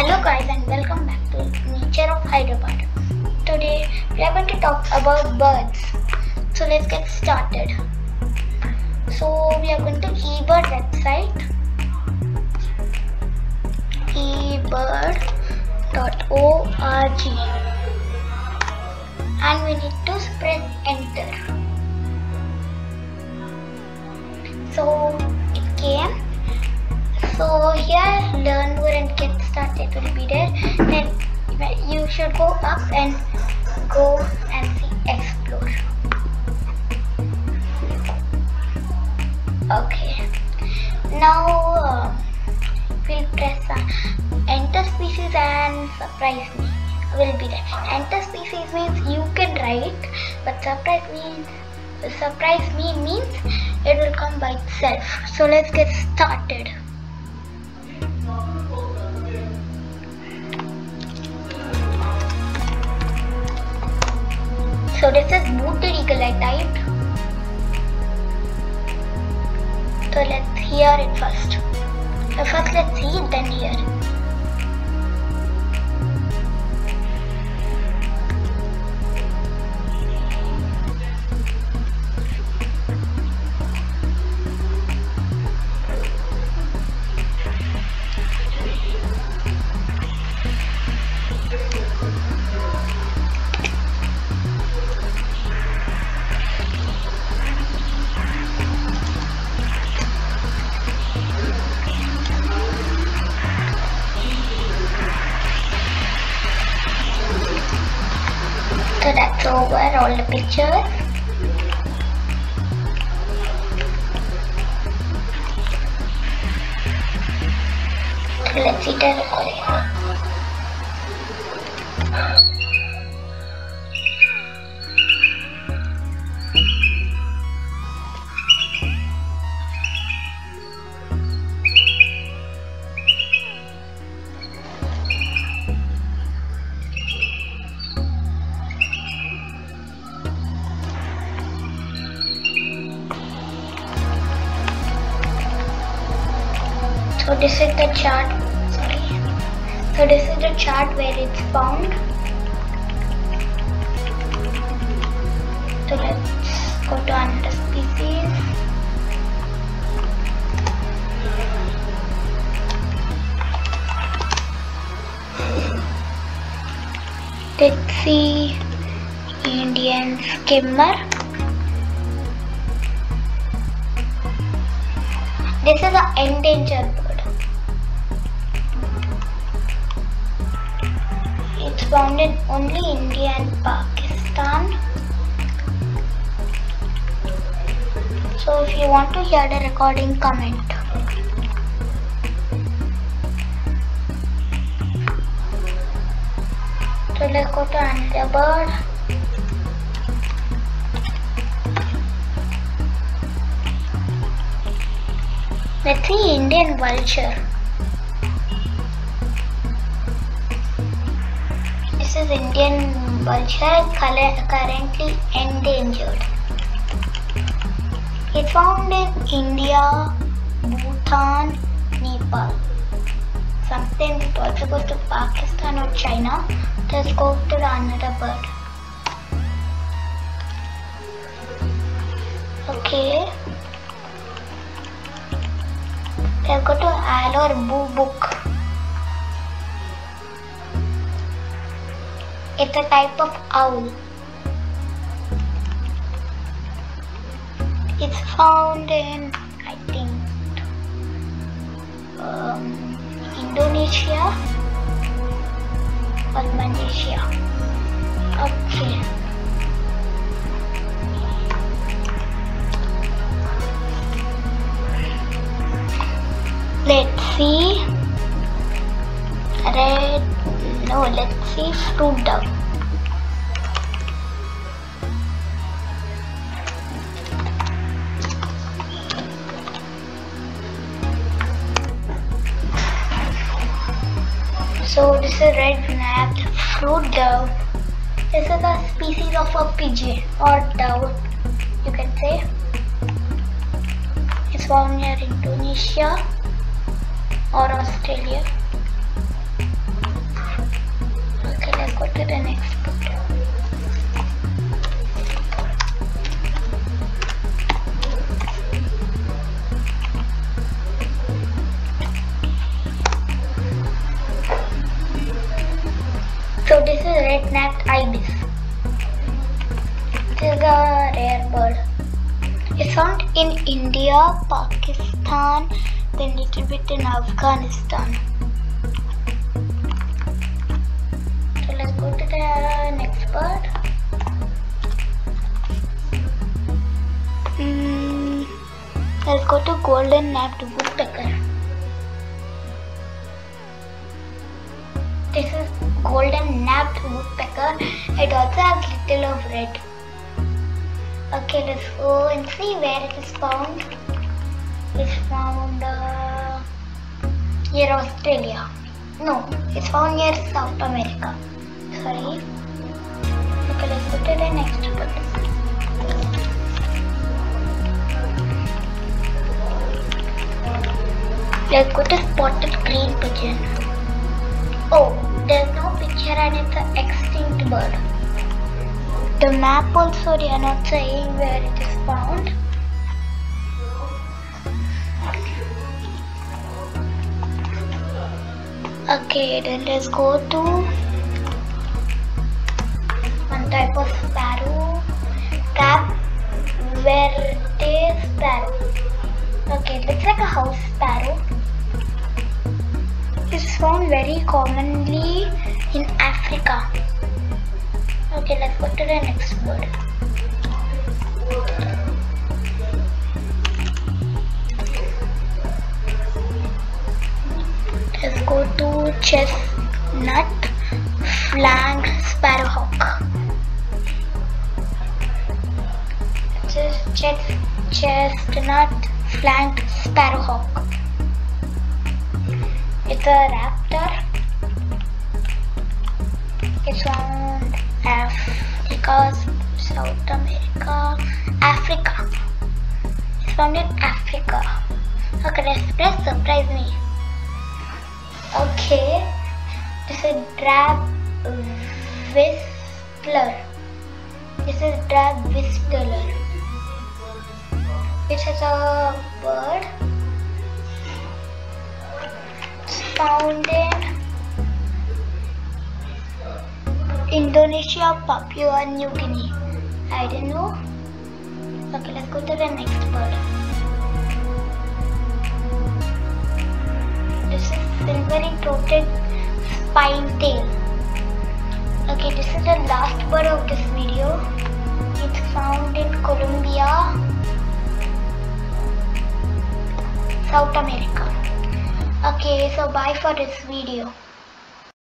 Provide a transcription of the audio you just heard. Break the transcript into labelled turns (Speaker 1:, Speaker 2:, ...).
Speaker 1: Hello guys and welcome back to Nature of Hyderabad. Today we are going to talk about birds. So let's get started. So we are going to eBird website ebird.org and we need to press enter. So it came so here get started will be there. Then you should go up and go and see explore. Okay. Now uh, we'll press uh, enter species and surprise me will be there. Enter species means you can write, but surprise means surprise me means it will come by itself. So let's get started. So this is booted eagle I. So let's hear it first. So first let's see it then hear. So that's over all the pictures. Let's see the recording. This is the chart. Sorry. So this is the chart where it's found. So let's go to another species. Let's see Indian skimmer. This is an endangered It's found in only India and Pakistan. So if you want to hear the recording, comment. So let's go to another bird. Let's see Indian vulture. Is Indian vulture currently endangered. It's found in India, Bhutan, Nepal. Sometimes it also goes to Pakistan or China. Let's go to another bird. Okay. Let's go to owl or boo book. It's a type of owl. It's found in, I think, um, Indonesia or Malaysia. Okay. Let's see. Red. No, let's see fruit dove. So this is red napped fruit dove. This is a species of a pigeon or dove, you can say. It's found near Indonesia or Australia. Okay, let's go to the next bird. Red-napped ibis. This is a rare bird. It's found in India, Pakistan, then little bit in Afghanistan. So let's go to the next bird. Mm, let's go to golden napped woodpecker. This is golden napped woodpecker. It also has little of red. Okay, let's go and see where it is found. It's found uh, near Australia. No, it's found near South America. Sorry. Okay, let's go to the next one. Let's go to spotted green pigeon. Oh, there's no picture and it's an extinct bird. The map also they are not saying where it is found. Okay, then let's go to one type of sparrow, Cap Verde sparrow. Okay, it looks like a house sparrow. Found very commonly in Africa. Okay, let's go to the next bird. Let's go to chestnut flanked sparrowhawk. Chestnut flanked sparrowhawk. A raptor. It's found Africa, South America, Africa. It's found in Africa. Okay, let's press surprise me. Okay, this is drab whistler. This is drab whistler. This is a bird. Found in Indonesia, Papua New Guinea. I don't know. Okay, let's go to the next bird. This is silvery throated spine tail. Okay, this is the last bird of this video. It's found in Colombia, South America. Okay, so bye for this video.